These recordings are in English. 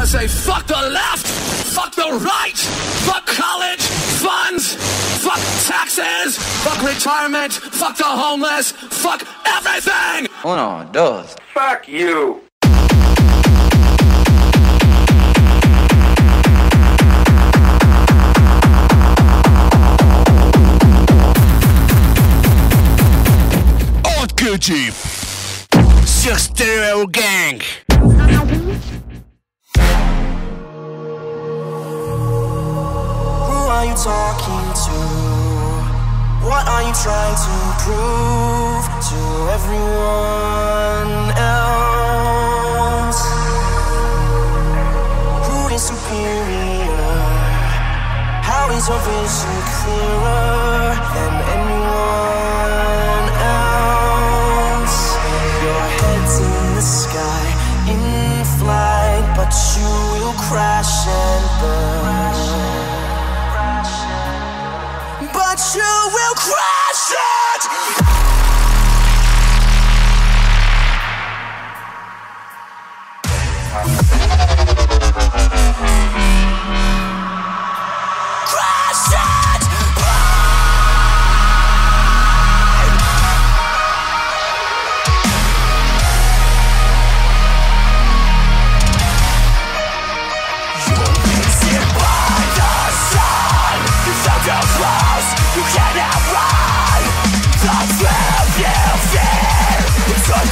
I say, fuck the left, fuck the right, fuck college funds, fuck taxes, fuck retirement, fuck the homeless, fuck everything! Oh, Uno, dos. Fuck you! Sur Stereo Gang! Are you talking to? What are you trying to prove to everyone else? Who is superior? How is your vision clearer than anyone else? Your head's in the sky, in flight, but you will crash and burn. You will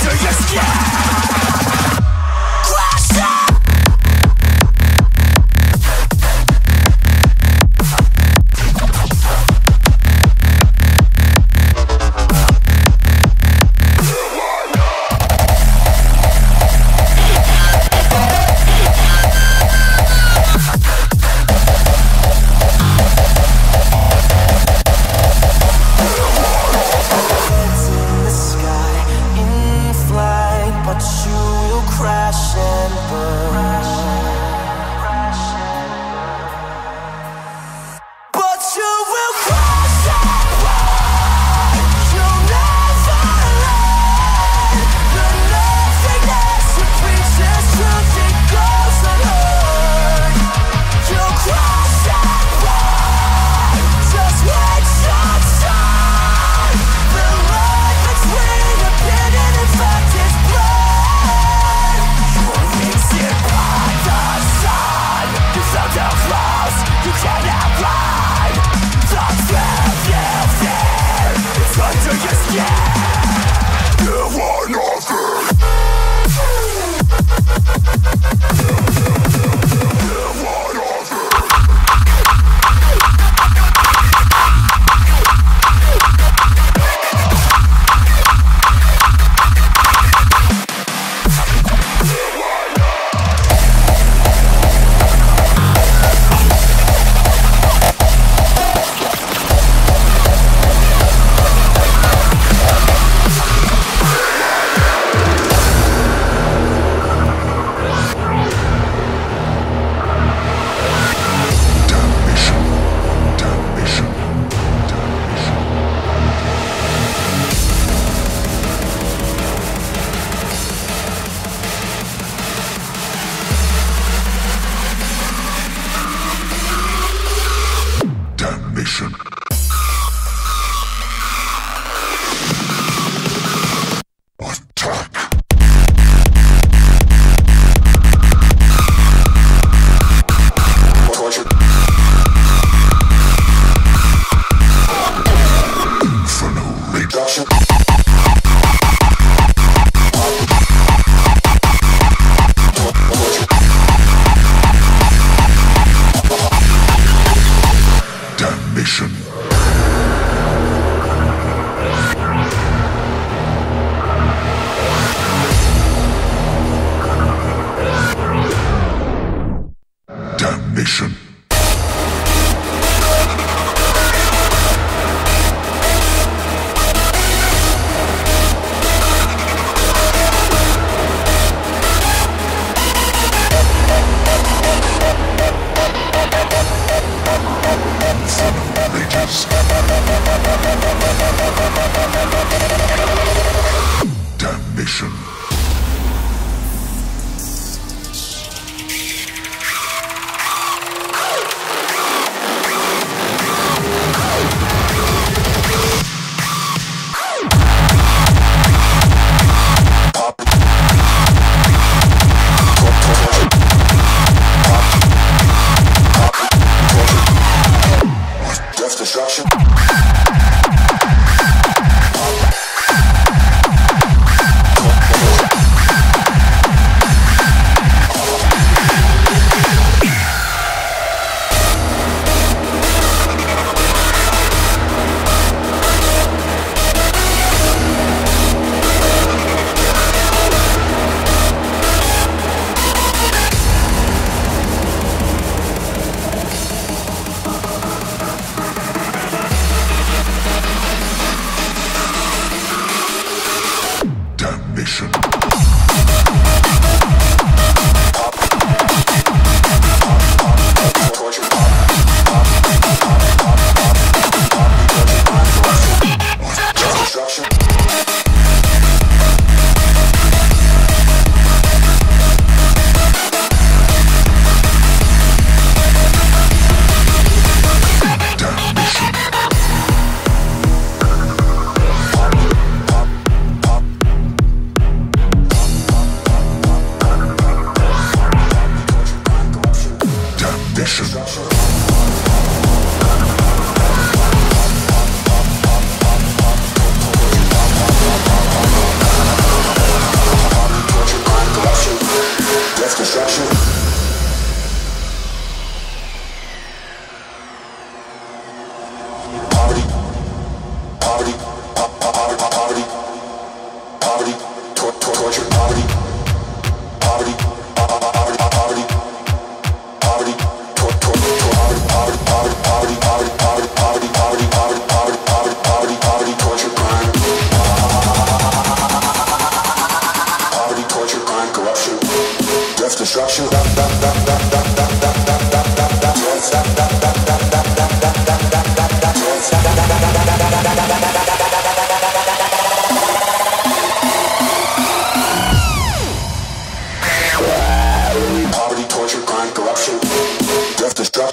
under your.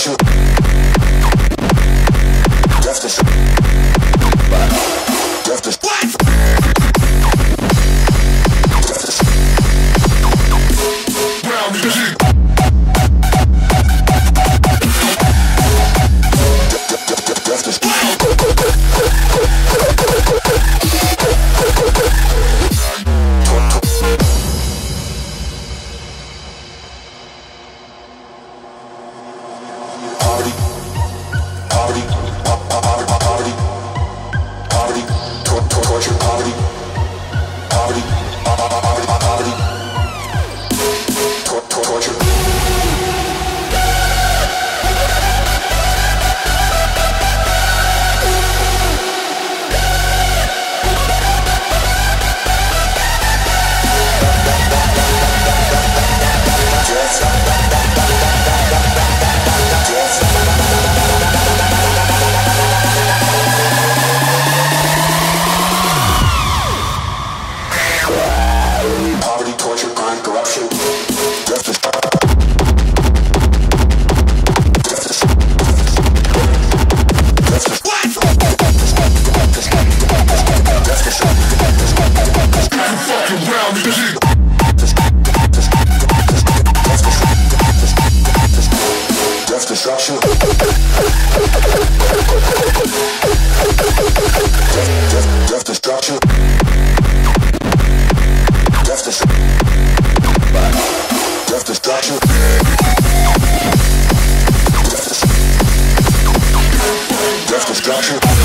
you. Bye.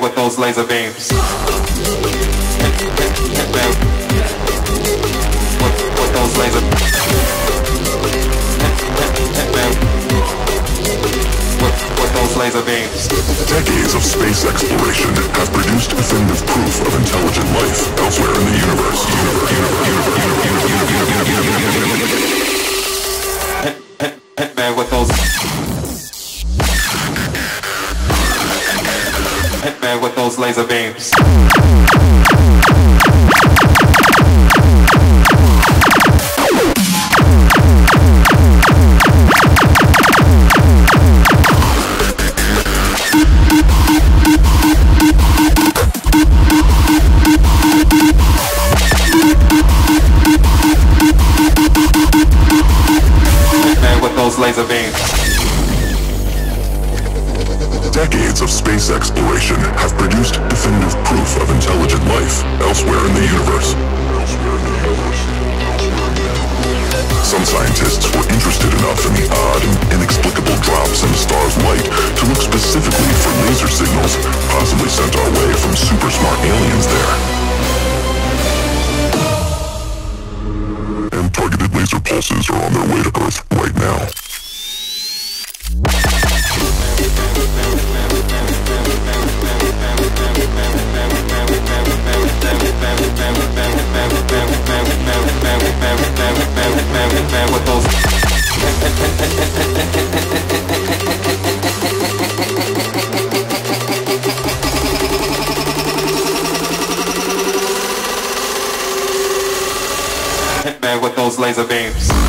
with those laser beams. With, those laser with those laser beams. Decades of space exploration have produced definitive proof of intelligent life elsewhere in the universe. universe, universe, universe with those laser beams.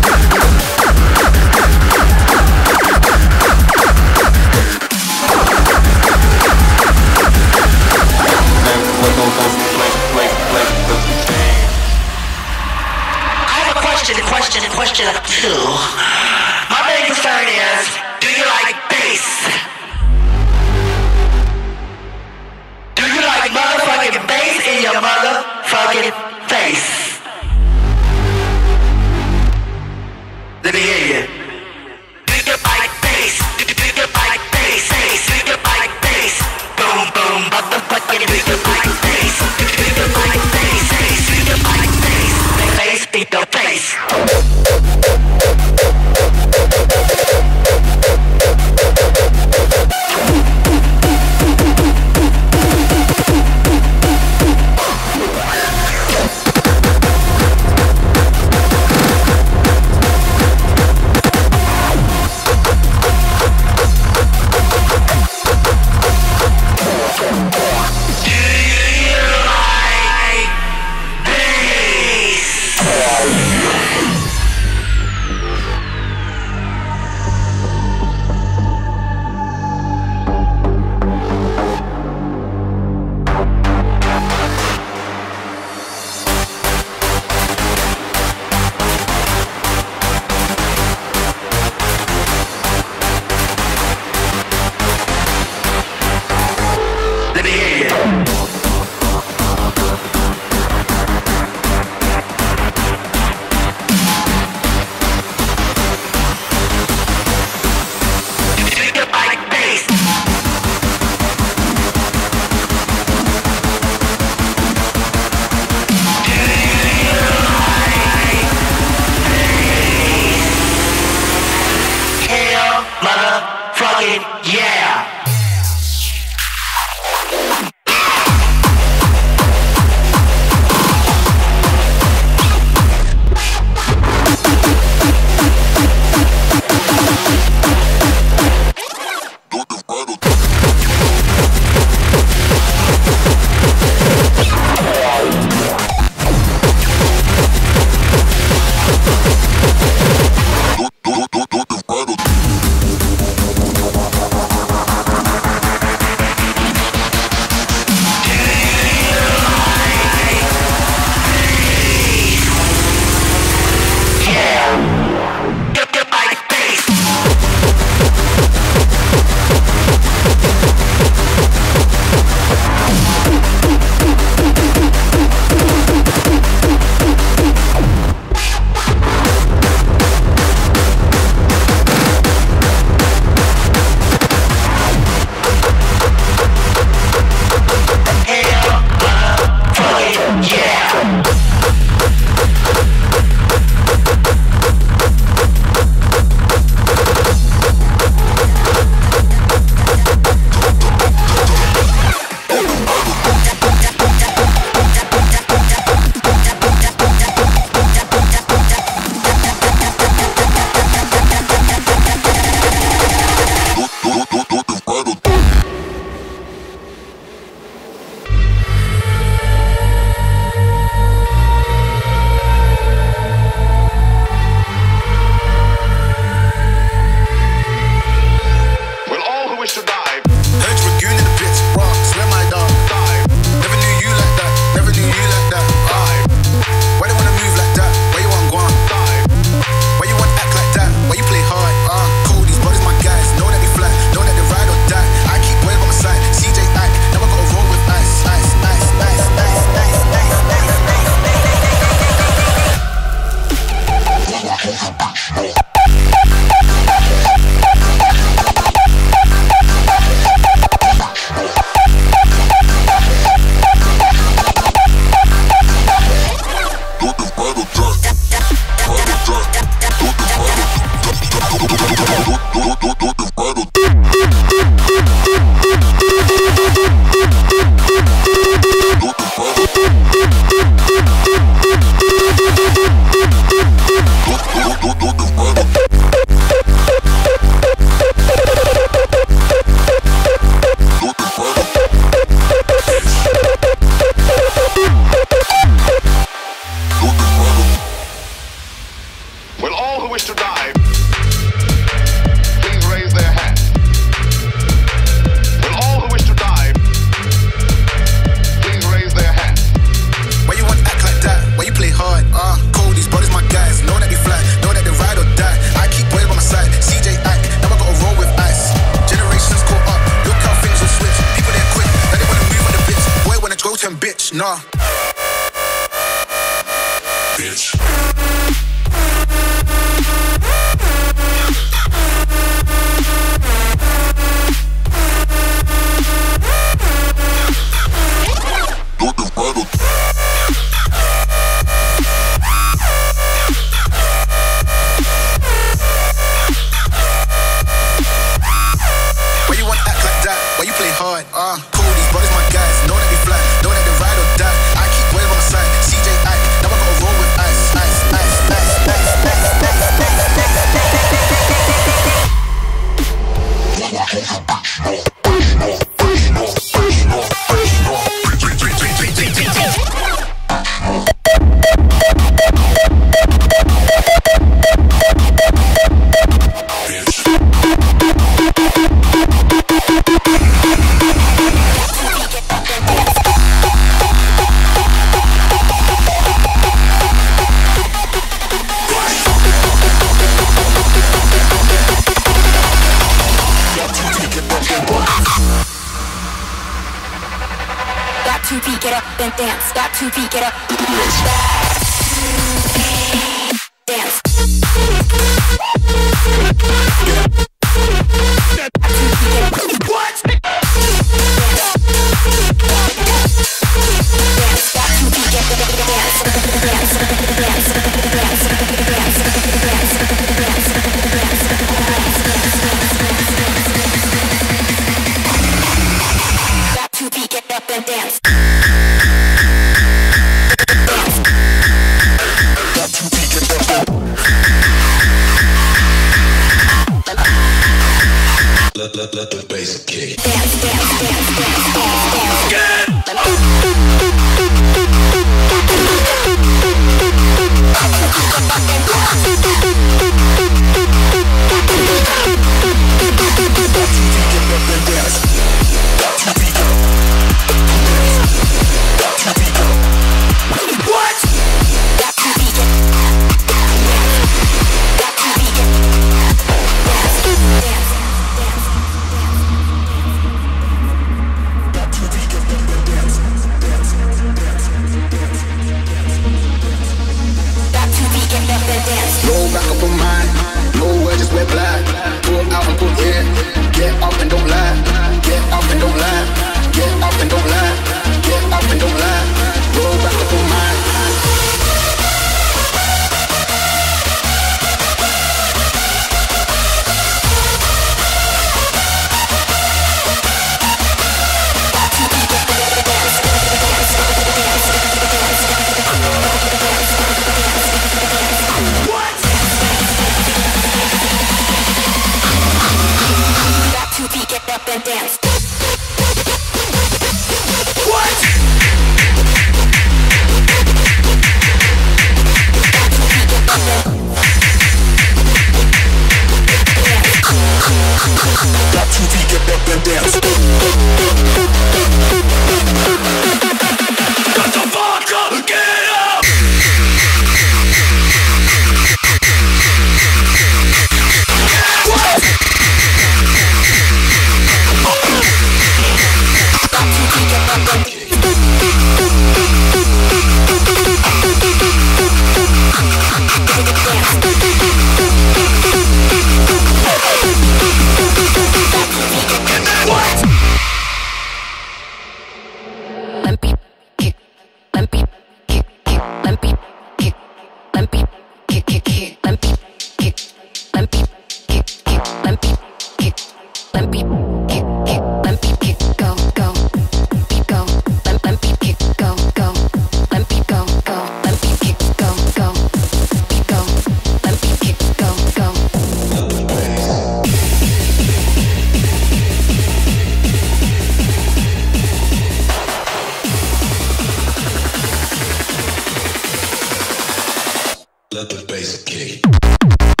Bass kick.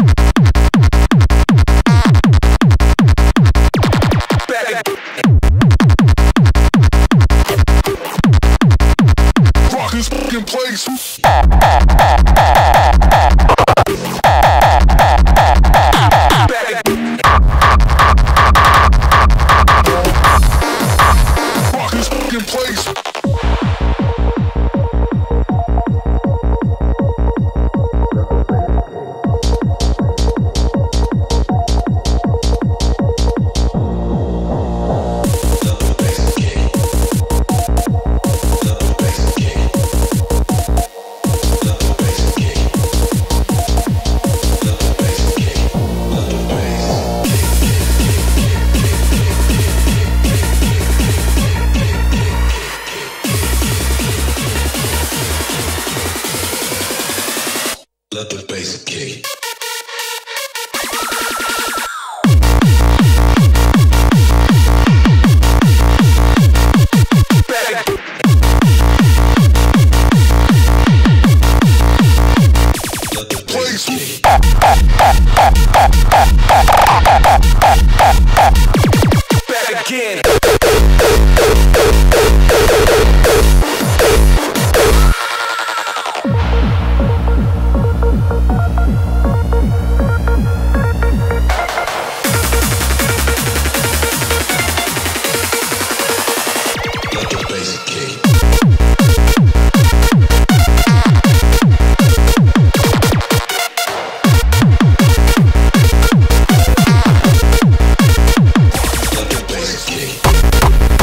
you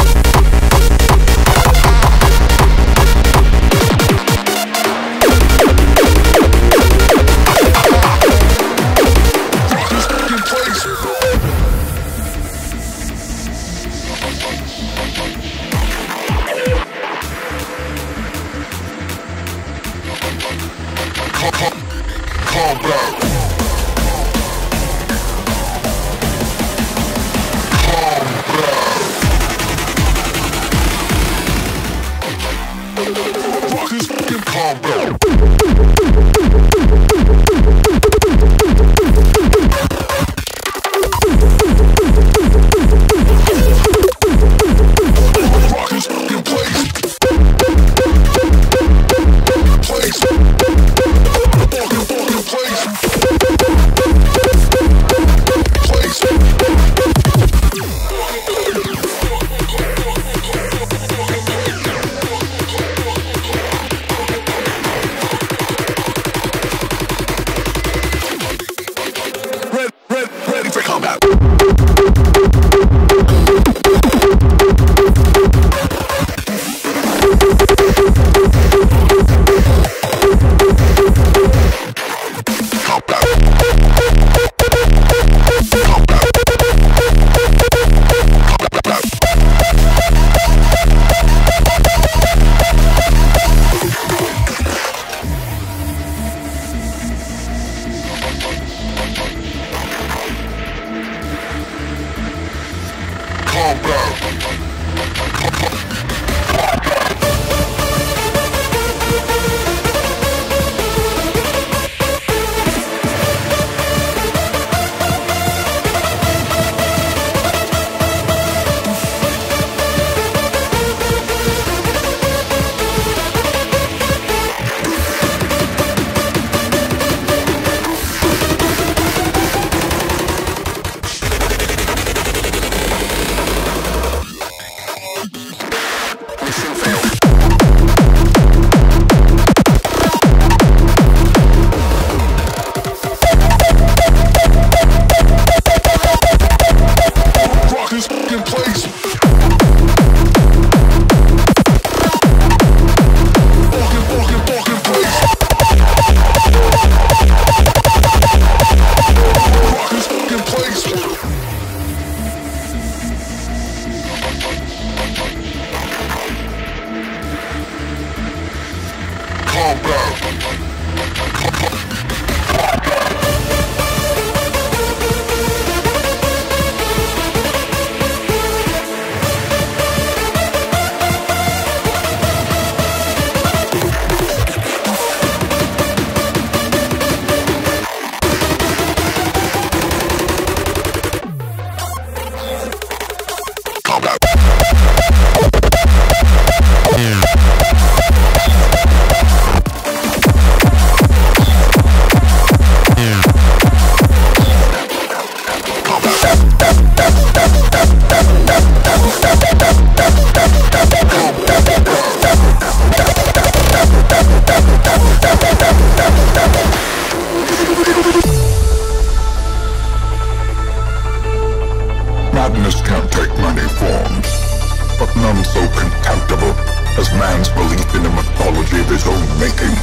none so contemptible as man's belief in a mythology of his own making.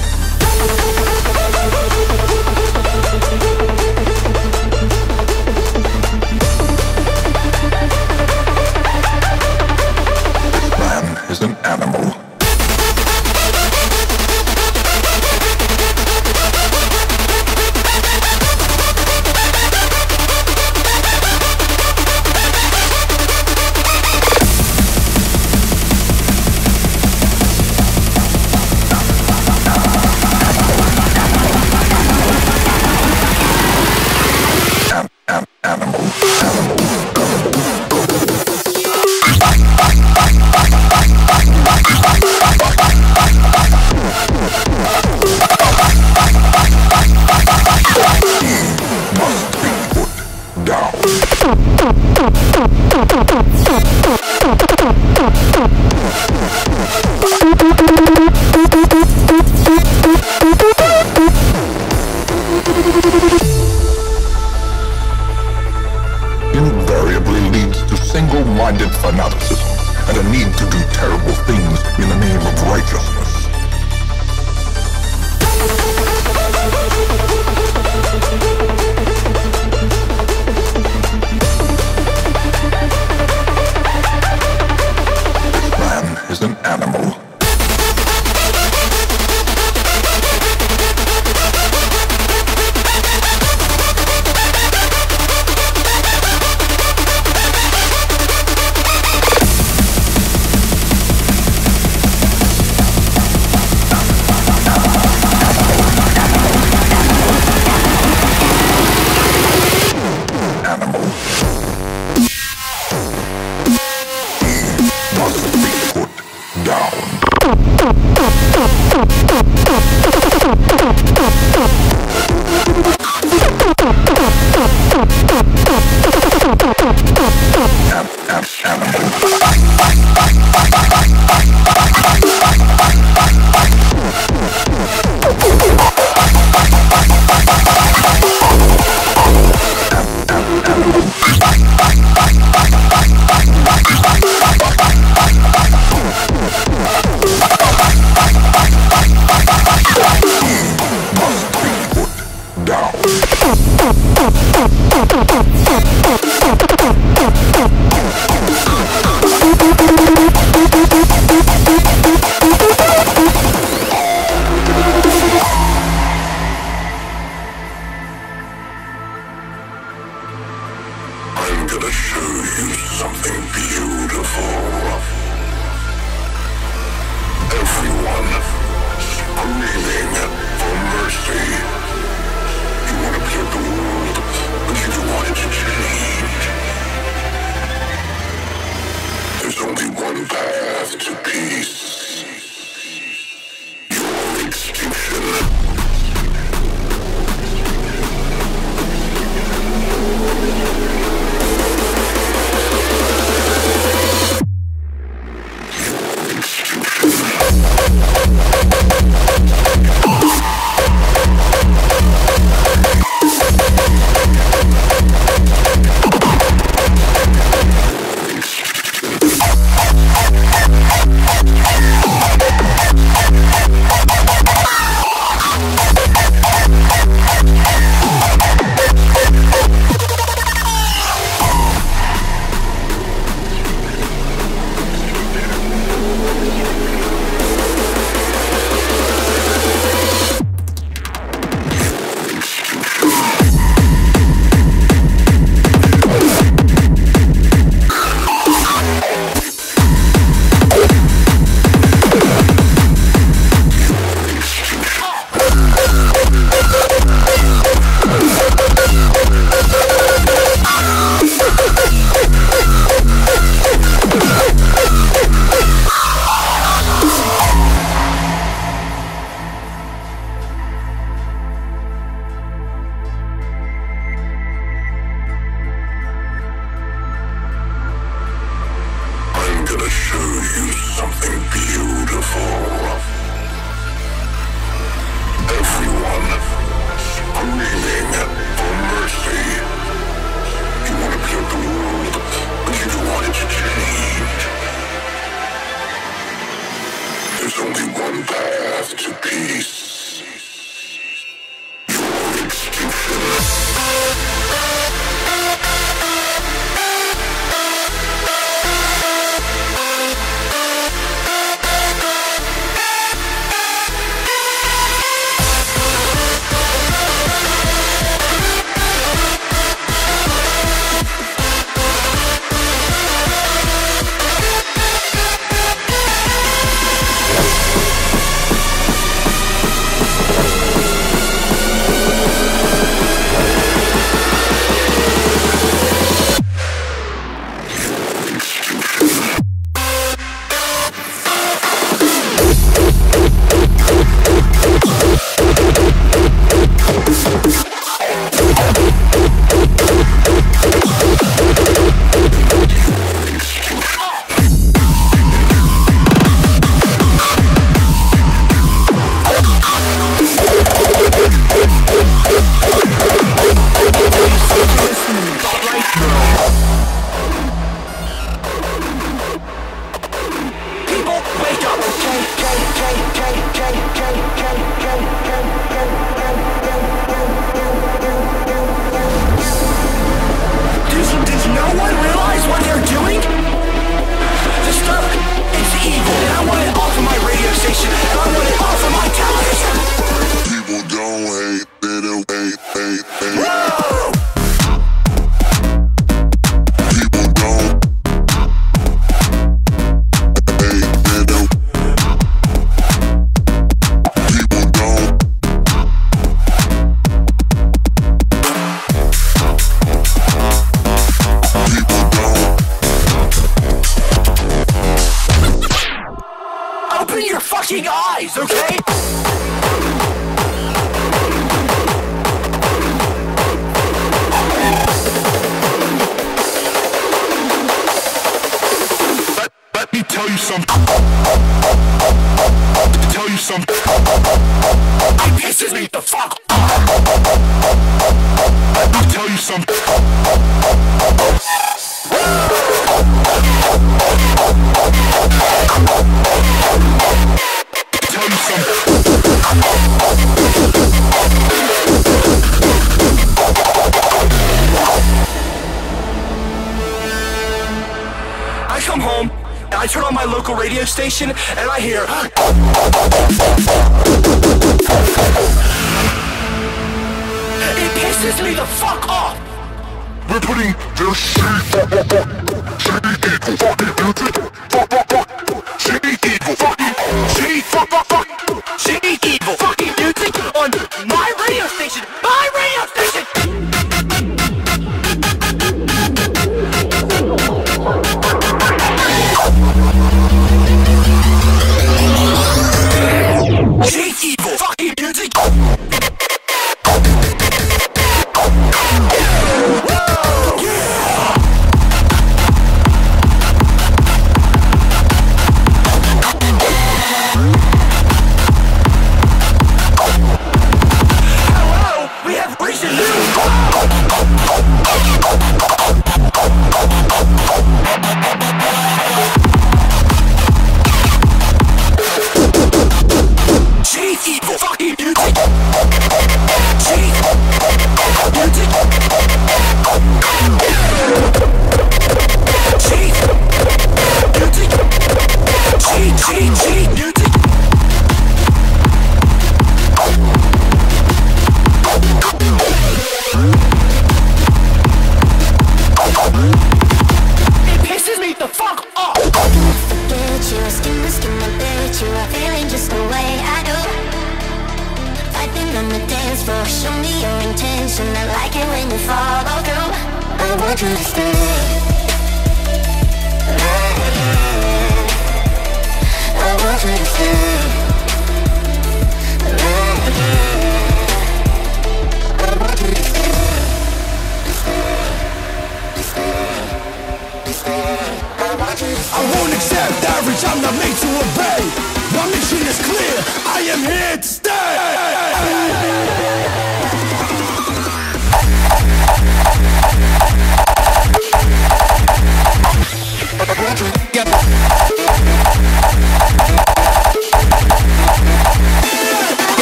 station and I hear. It pisses me the fuck off! We're putting this shit, fuck, fuck, fuck, shake it, fucking, it, fuck, fuck, fuck, shake it, fuck fucking, shake, fuck. show me your intention. I like it when you follow through. I want you to stay. I want you to stay. I want you to stay I won't accept average, I'm not made to obey. My mission is clear, I am here to stay.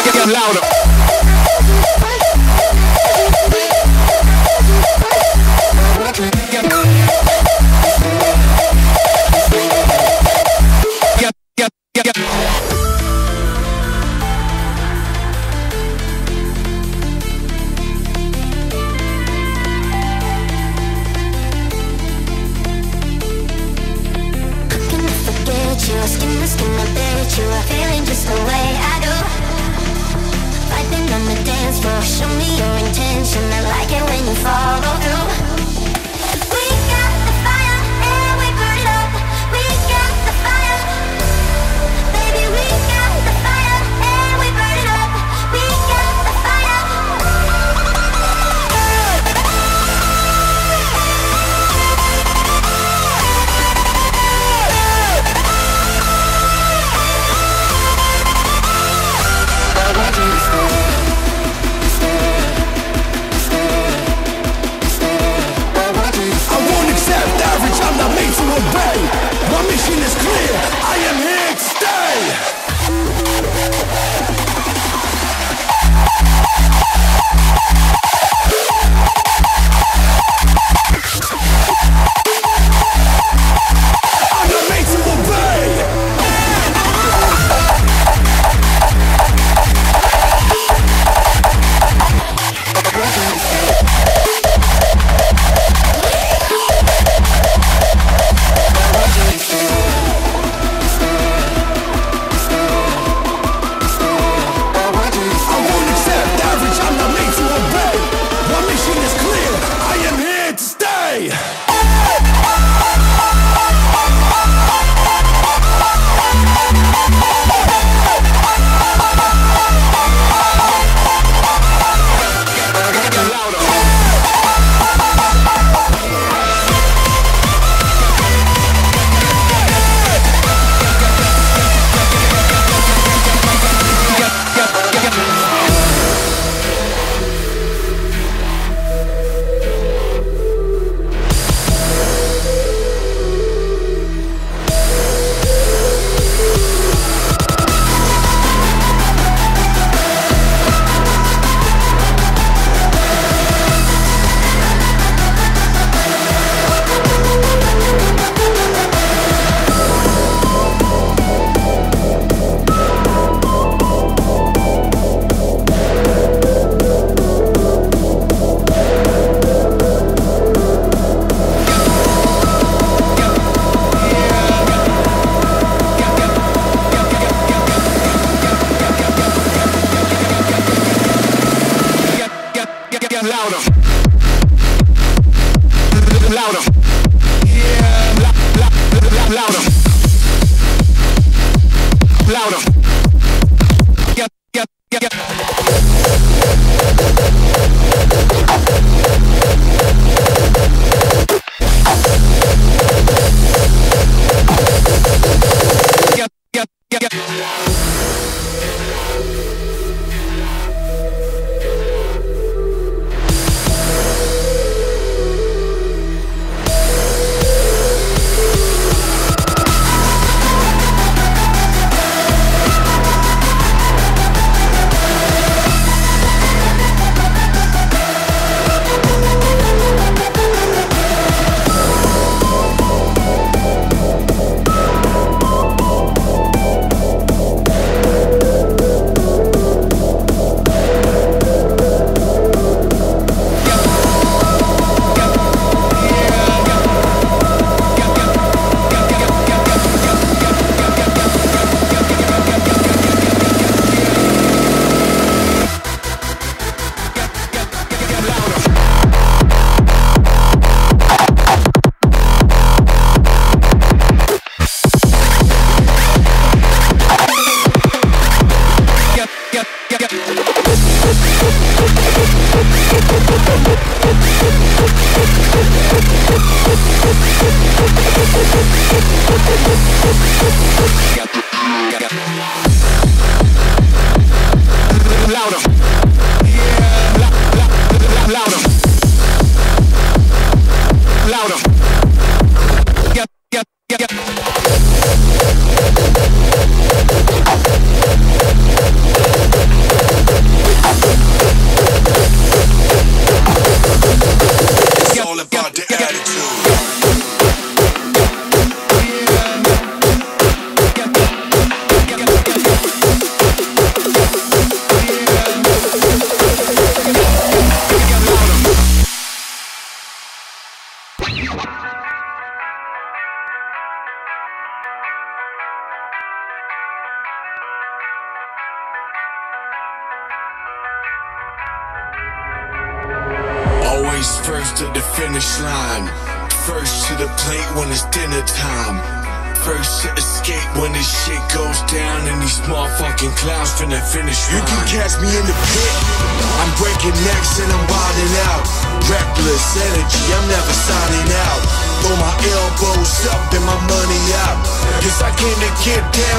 Get louder. Get,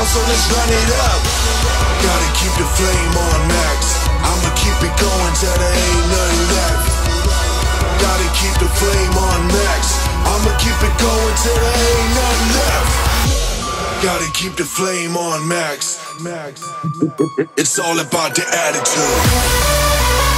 down, so let's run it up. Gotta keep the flame on max. I'ma keep it going till there ain't nothing left. Gotta keep the flame on max. I'ma keep it going till there ain't nothing left. Gotta keep the flame on max. Max. It's all about the attitude.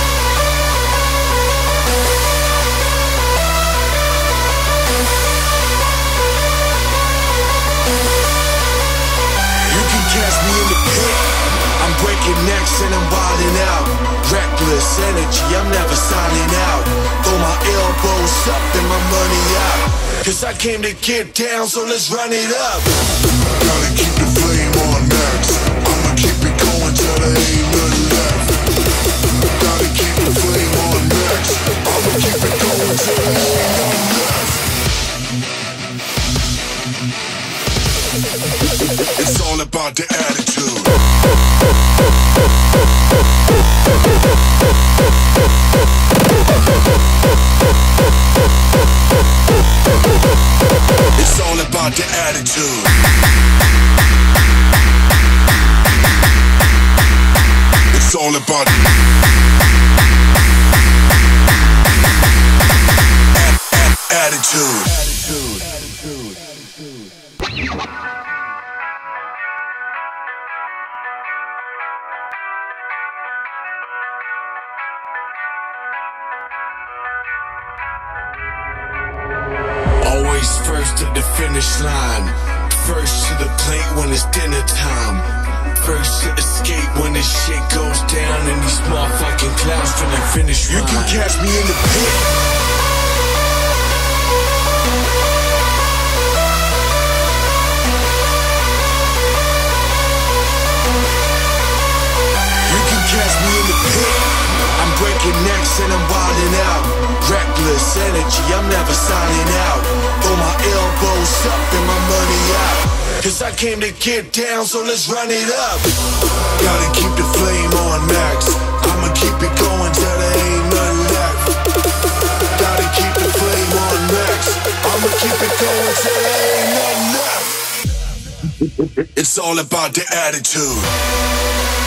Breaking and I'm wilding out. Reckless energy, I'm never signing out. Throw my elbows up and my money out. Cause I came to get down, so let's run it up. Gotta keep get down, so let's run it up. Gotta keep the flame on max. I'ma keep it going till there ain't nothing left. Gotta keep the flame on max. I'ma keep it going till there ain't nothing left. It's all about the attitude.